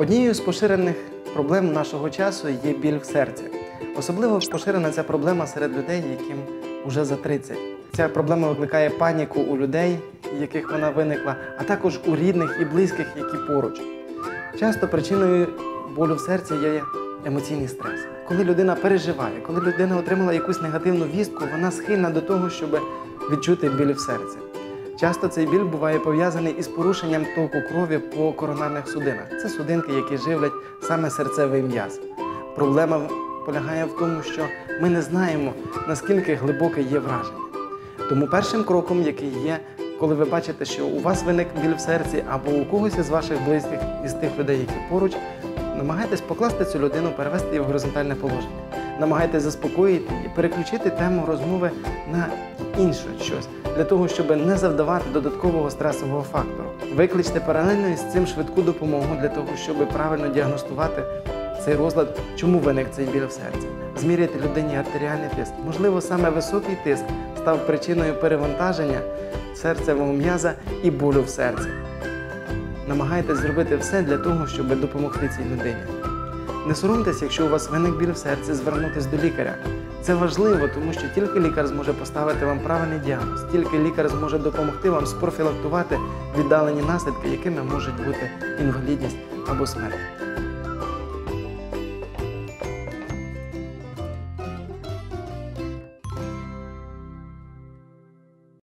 Однією з поширених проблем нашого часу є біль в серці. Особливо поширена ця проблема серед людей, яким уже за 30. Ця проблема викликає паніку у людей, яких вона виникла, а також у рідних і близьких, які поруч. Часто причиною болю в серці є емоційний стрес. Коли людина переживає, коли людина отримала якусь негативну вістку, вона схильна до того, щоб відчути біль в серці. Часто цей біль буває пов'язаний із порушенням току крові по коронарних судинах. Це судинки, які живлять саме серцевий м'яз. Проблема полягає в тому, що ми не знаємо, наскільки глибоке є враження. Тому першим кроком, який є, коли ви бачите, що у вас виник біль в серці або у когось із ваших близьких, із тих людей, які поруч, намагайтесь покласти цю людину, перевести її в горизонтальне положення. Намагайтесь заспокоїти і переключити тему розмови на інше щось, для того, щоб не завдавати додаткового стресового фактору. Викличте паралельно із цим швидку допомогу для того, щоб правильно діагностувати цей розлад, чому виник цей біль в серці. Зміряйте людині артеріальний тиск. Можливо, саме високий тиск став причиною перевантаження серцевого м'яза і болю в серці. Намагайтесь зробити все для того, щоб допомогти цій людині. Не соромтесь, якщо у вас виник біль в серці, звернутися до лікаря. Це важливо, тому що тільки лікар зможе поставити вам правильний діагноз, тільки лікар зможе допомогти вам спрофілактувати віддалені наслідки, якими можуть бути інвалідність або смерть.